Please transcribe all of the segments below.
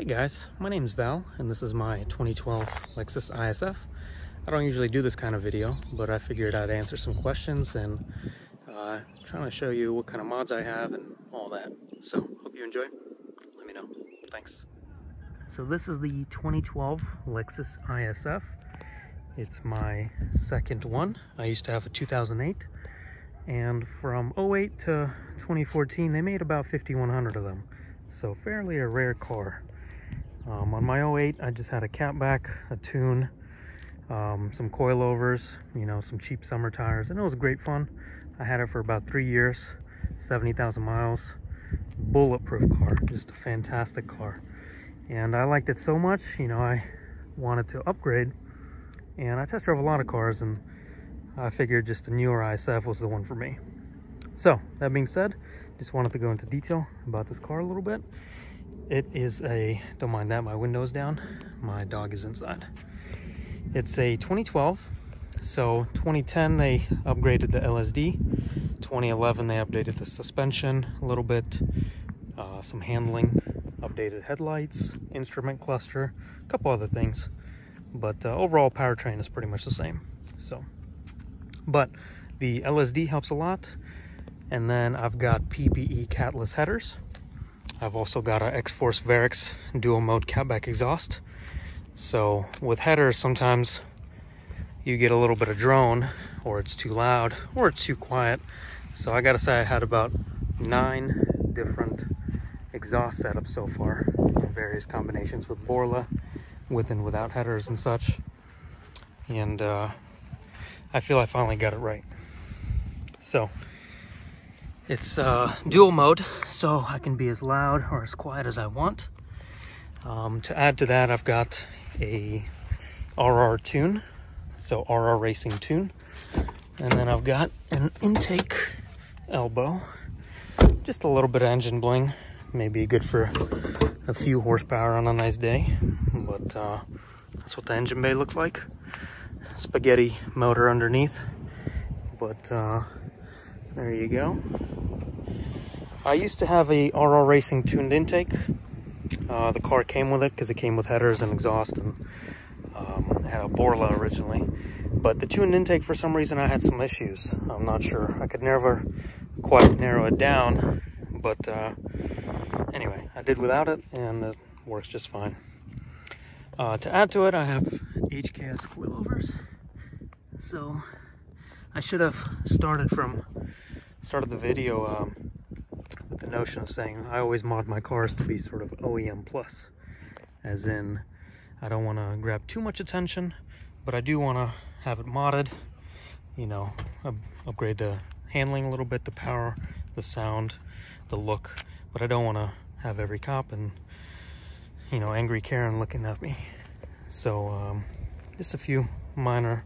Hey guys, my name's Val and this is my 2012 Lexus ISF. I don't usually do this kind of video, but I figured I'd answer some questions and uh, trying to show you what kind of mods I have and all that. So, hope you enjoy. Let me know. Thanks. So this is the 2012 Lexus ISF. It's my second one. I used to have a 2008 and from 08 to 2014 they made about 5100 of them so fairly a rare car um, on my 08, I just had a catback, a tune, um, some coilovers, you know, some cheap summer tires, and it was great fun. I had it for about three years, 70,000 miles. Bulletproof car, just a fantastic car. And I liked it so much, you know, I wanted to upgrade. And I test drove a lot of cars, and I figured just a newer ISF was the one for me. So, that being said, just wanted to go into detail about this car a little bit. It is a, don't mind that, my window's down. My dog is inside. It's a 2012. So 2010, they upgraded the LSD. 2011, they updated the suspension a little bit, uh, some handling, updated headlights, instrument cluster, a couple other things. But uh, overall powertrain is pretty much the same. So, but the LSD helps a lot. And then I've got PPE catless headers. I've also got a X-Force Varex dual mode catback exhaust. So with headers, sometimes you get a little bit of drone or it's too loud or it's too quiet. So I gotta say I had about nine different exhaust setups so far in various combinations with Borla, with and without headers and such. And uh, I feel I finally got it right. So it's uh, dual mode, so I can be as loud or as quiet as I want. Um, to add to that, I've got a RR tune, so RR Racing tune. And then I've got an intake elbow, just a little bit of engine bling, maybe good for a few horsepower on a nice day, but uh, that's what the engine bay looks like. Spaghetti motor underneath, but uh, there you go. I used to have a RR Racing tuned intake. Uh, the car came with it because it came with headers and exhaust and um, had a Borla originally. But the tuned intake, for some reason, I had some issues. I'm not sure. I could never quite narrow it down. But uh, anyway, I did without it and it works just fine. Uh, to add to it, I have HKS coilovers. So I should have started from started the video um, with the notion of saying I always mod my cars to be sort of OEM plus, as in I don't want to grab too much attention, but I do want to have it modded, you know, up upgrade the handling a little bit, the power, the sound, the look, but I don't want to have every cop and, you know, angry Karen looking at me. So, um, just a few minor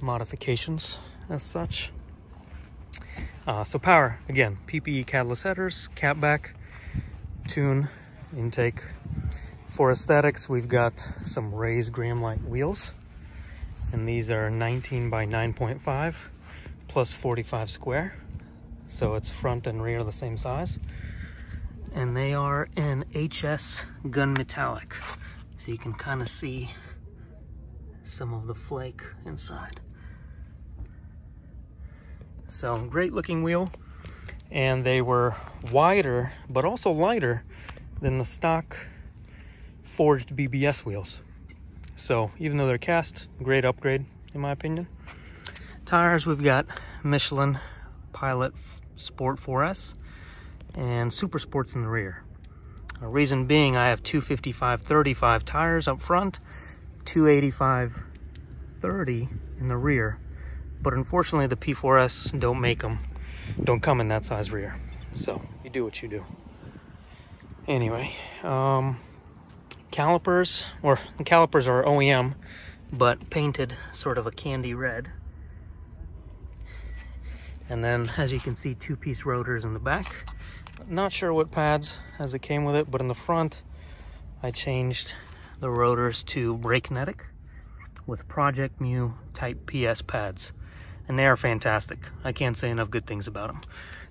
modifications as such. Uh, so power, again, PPE catless headers, catback, tune, intake. For aesthetics, we've got some Rays Graham-Light wheels. And these are 19 by 9.5 plus 45 square. So it's front and rear the same size. And they are in HS gun metallic. So you can kind of see some of the flake inside. So great looking wheel. And they were wider, but also lighter than the stock forged BBS wheels. So even though they're cast, great upgrade in my opinion. Tires, we've got Michelin Pilot Sport 4S and Super Sports in the rear. A reason being I have 255-35 tires up front, 285-30 in the rear but unfortunately the P4S don't make them, don't come in that size rear. So you do what you do. Anyway, um, calipers, or calipers are OEM, but painted sort of a candy red. And then, as you can see, two-piece rotors in the back. Not sure what pads as it came with it, but in the front, I changed the rotors to Brakenetic with Project Mu type PS pads and they are fantastic. I can't say enough good things about them.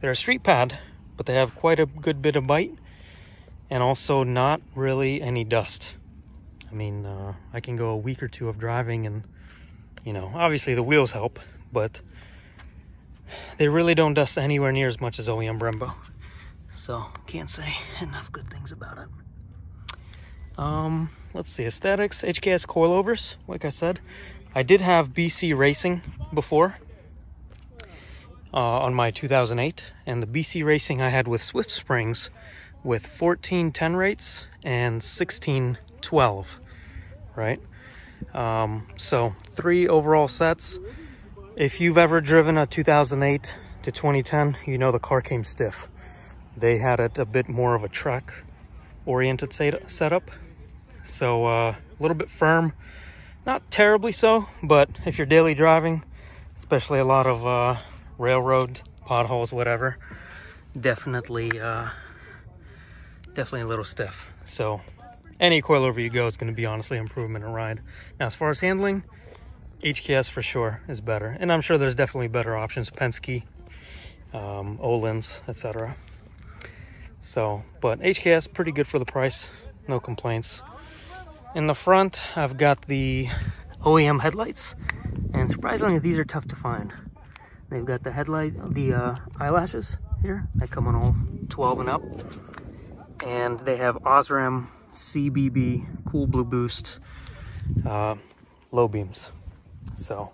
They're a street pad, but they have quite a good bit of bite, and also not really any dust. I mean, uh, I can go a week or two of driving and, you know, obviously the wheels help, but they really don't dust anywhere near as much as OEM Brembo. So, can't say enough good things about it. Um, let's see, aesthetics, HKS coilovers, like I said. I did have BC Racing before uh, on my 2008, and the BC Racing I had with Swift Springs with 1410 rates and 1612, right? Um, so three overall sets. If you've ever driven a 2008 to 2010, you know the car came stiff. They had it a bit more of a track oriented set setup. So uh, a little bit firm, not terribly so, but if you're daily driving, especially a lot of uh, railroad potholes, whatever, definitely uh, definitely a little stiff. So any coilover you go is going to be honestly improvement in ride. Now, as far as handling, HKS for sure is better. And I'm sure there's definitely better options, Penske, um, Öhlins, etc. So, but HKS pretty good for the price. No complaints. In the front, I've got the OEM headlights. And surprisingly, these are tough to find. They've got the headlight, the uh, eyelashes here. They come on all 12 and up and they have Osram CBB Cool Blue Boost uh, low beams. So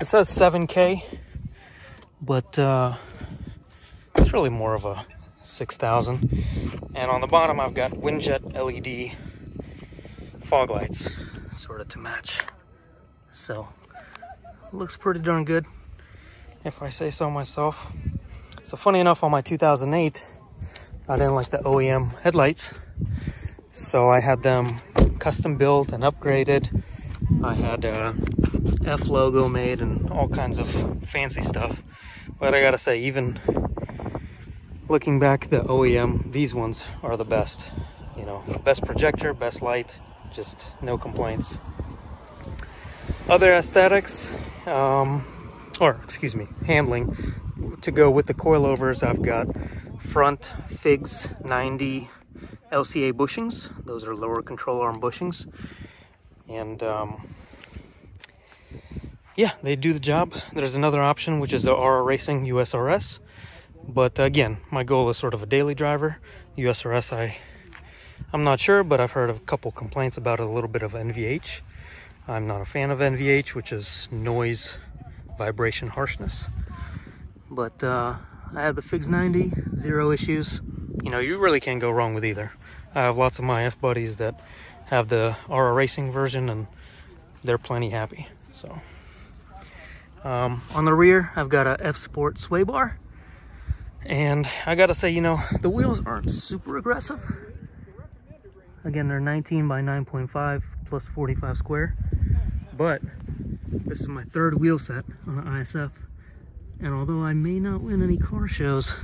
it says 7K, but uh, it's really more of a 6,000. And on the bottom, I've got Winjet LED fog lights, sort of to match. So looks pretty darn good, if I say so myself. So funny enough, on my 2008, I didn't like the OEM headlights. So I had them custom built and upgraded. I had a F logo made and all kinds of fancy stuff. But I gotta say, even looking back the OEM, these ones are the best. You know, best projector, best light, just no complaints. Other aesthetics, um, or excuse me, handling. To go with the coilovers, I've got front Figs 90 LCA bushings. Those are lower control arm bushings. And um, yeah, they do the job. There's another option, which is the RR Racing USRS. But again, my goal is sort of a daily driver. USRS, I, I'm not sure, but I've heard a couple complaints about a little bit of NVH. I'm not a fan of NVH, which is noise, vibration, harshness. But uh, I have the Figs 90, zero issues. You know, you really can't go wrong with either. I have lots of my F buddies that have the RR Racing version and they're plenty happy. So, um, on the rear, I've got a F Sport sway bar. And I gotta say, you know, the wheels aren't super aggressive. Again, they're 19 by 9.5 plus 45 square. But this is my third wheel set on the ISF. And although I may not win any car shows,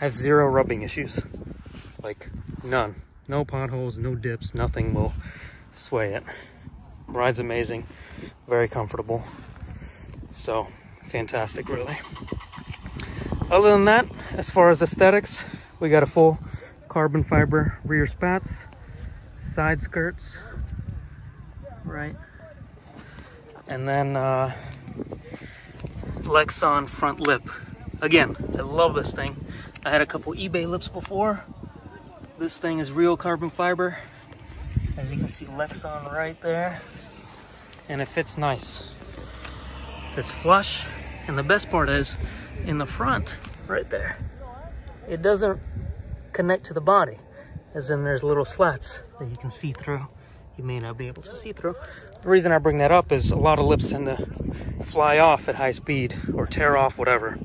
I have zero rubbing issues. Like, none. No potholes, no dips, nothing will sway it. Ride's amazing, very comfortable. So, fantastic, really. Other than that, as far as aesthetics, we got a full carbon fiber rear spats, side skirts, right? And then uh, Lexon front lip. Again, I love this thing. I had a couple eBay lips before. This thing is real carbon fiber. As you can see, Lexon right there. And it fits nice. It's flush. And the best part is, in the front, right there, it doesn't connect to the body. As in there's little slats that you can see through. You may not be able to see through. The reason I bring that up is a lot of lips tend to fly off at high speed or tear off, whatever.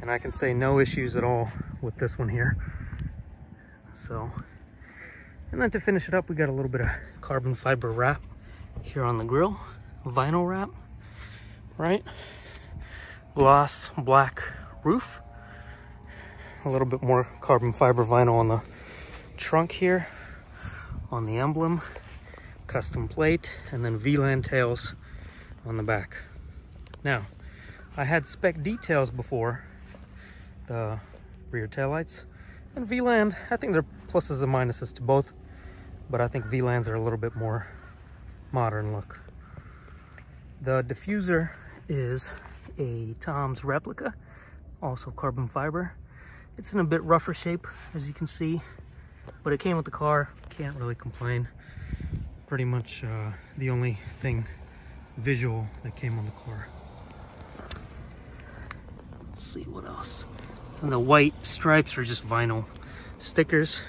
And I can say no issues at all with this one here. So, and then to finish it up, we got a little bit of carbon fiber wrap here on the grill, vinyl wrap, right? Gloss black roof, a little bit more carbon fiber vinyl on the trunk here, on the emblem, custom plate, and then Vland tails on the back. Now, I had Spec-D tails before the rear taillights, And Vland, I think there are pluses and minuses to both, but I think Vlands are a little bit more modern look. The diffuser is a Tom's replica, also carbon fiber. It's in a bit rougher shape, as you can see, but it came with the car. Can't really complain. Pretty much uh, the only thing visual that came on the car. Let's see what else. And the white stripes are just vinyl stickers.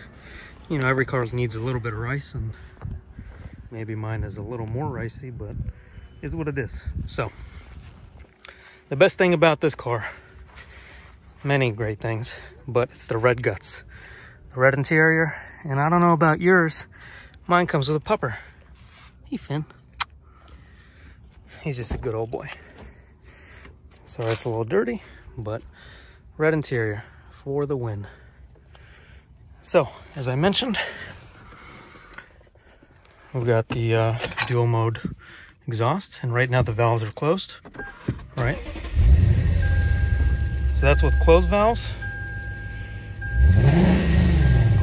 You know, every car needs a little bit of rice and maybe mine is a little more ricey, but is what it is. So, the best thing about this car, many great things, but it's the red guts. The red interior, and I don't know about yours, mine comes with a pupper. Hey, Finn. He's just a good old boy. So it's a little dirty, but red interior for the win. So, as I mentioned, we've got the uh, dual mode exhaust, and right now the valves are closed, right? So that's with closed valves.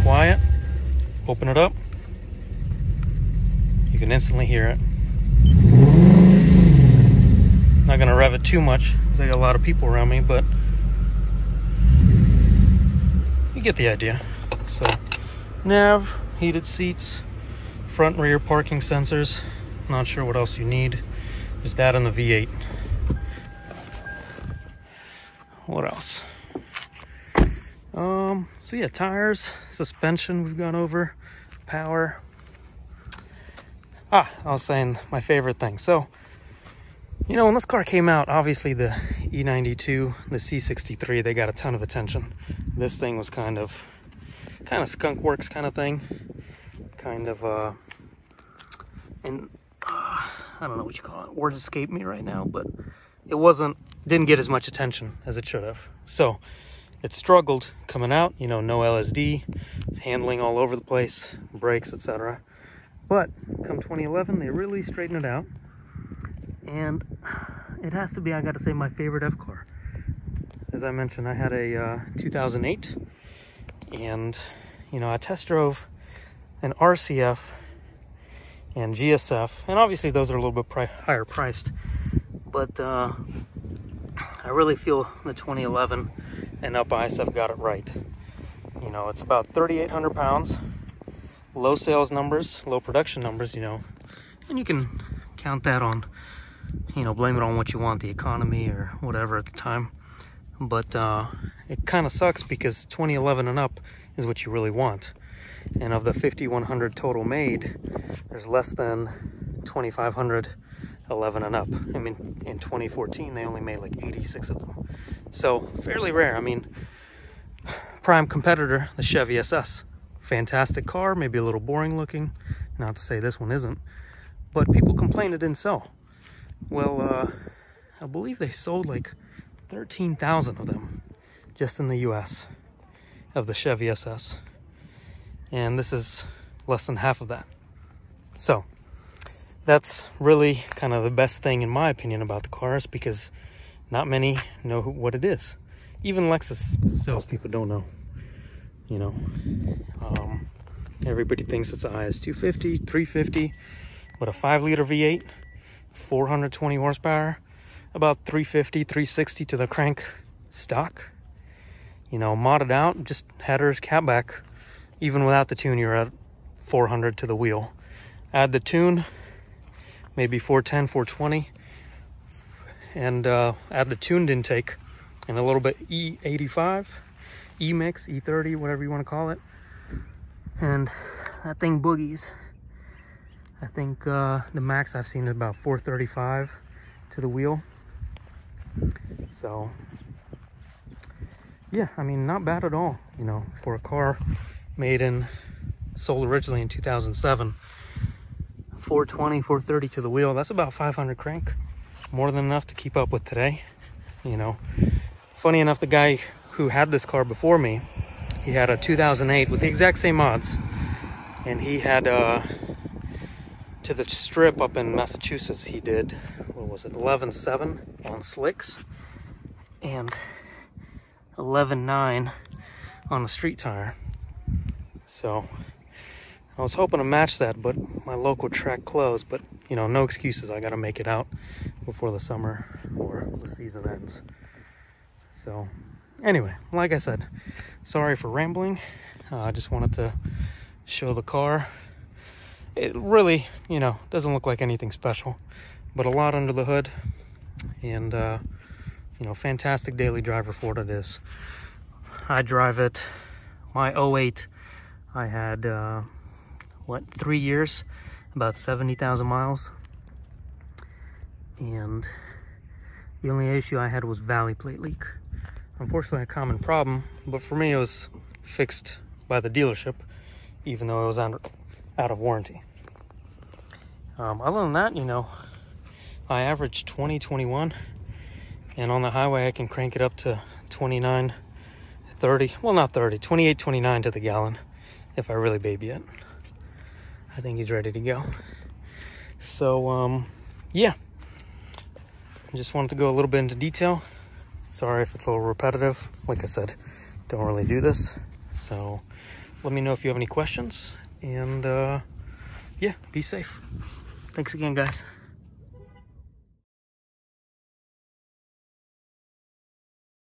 Quiet. Open it up. Can instantly hear it. Not gonna rev it too much I got a lot of people around me, but you get the idea. So, nav, heated seats, front rear parking sensors. Not sure what else you need. Just that and the V8. What else? Um, so yeah, tires, suspension we've gone over, power. Ah, I was saying my favorite thing. So, you know, when this car came out, obviously the E92, the C63, they got a ton of attention. This thing was kind of, kind of skunk works kind of thing. Kind of, uh, and uh, I don't know what you call it. Words escape me right now, but it wasn't, didn't get as much attention as it should have. So it struggled coming out, you know, no LSD, it's handling all over the place, brakes, etc. But come 2011, they really straightened it out. And it has to be, I gotta say, my favorite F car. As I mentioned, I had a uh, 2008 and, you know, I test drove an RCF and GSF, and obviously those are a little bit pri higher priced, but uh, I really feel the 2011 and up ISF got it right. You know, it's about 3,800 pounds, low sales numbers, low production numbers, you know, and you can count that on, you know, blame it on what you want, the economy or whatever at the time. But uh, it kind of sucks because 2011 and up is what you really want. And of the 5,100 total made, there's less than 2,500 11 and up. I mean, in 2014, they only made like 86 of them. So fairly rare. I mean, prime competitor, the Chevy SS. Fantastic car, maybe a little boring looking. Not to say this one isn't, but people complain it didn't sell. Well, uh, I believe they sold like 13,000 of them just in the US of the Chevy SS and this is less than half of that. So that's really kind of the best thing in my opinion about the cars because not many know what it is. Even Lexus salespeople don't know, you know. Um, everybody thinks it's a IS250, 350, but a 5 liter V8, 420 horsepower, about 350, 360 to the crank stock. You know, modded out, just headers, catback, even without the tune, you're at 400 to the wheel. Add the tune, maybe 410, 420, and uh, add the tuned intake and a little bit E85, E-Mix, E30, whatever you want to call it. And that thing boogies. I think uh, the max I've seen is about 435 to the wheel. So, yeah, I mean, not bad at all, you know, for a car made in sold originally in 2007 420 430 to the wheel that's about 500 crank more than enough to keep up with today you know funny enough the guy who had this car before me he had a 2008 with the exact same mods and he had uh to the strip up in massachusetts he did what was it 11.7 on slicks and 11.9 on a street tire. So I was hoping to match that, but my local track closed. But you know, no excuses. I got to make it out before the summer or the season ends. So anyway, like I said, sorry for rambling. Uh, I just wanted to show the car. It really, you know, doesn't look like anything special, but a lot under the hood. And, uh, you know, fantastic daily driver for it is. I drive it. My 08, I had, uh, what, three years, about 70,000 miles. And the only issue I had was valley plate leak. Unfortunately, a common problem, but for me, it was fixed by the dealership, even though it was out, out of warranty. Um, other than that, you know, I average 20, 21, and on the highway, I can crank it up to 29, 30, well, not 30, 28, 29 to the gallon if I really baby it. I think he's ready to go. So, um, yeah, I just wanted to go a little bit into detail. Sorry if it's a little repetitive. Like I said, don't really do this. So let me know if you have any questions. And uh, yeah, be safe. Thanks again, guys.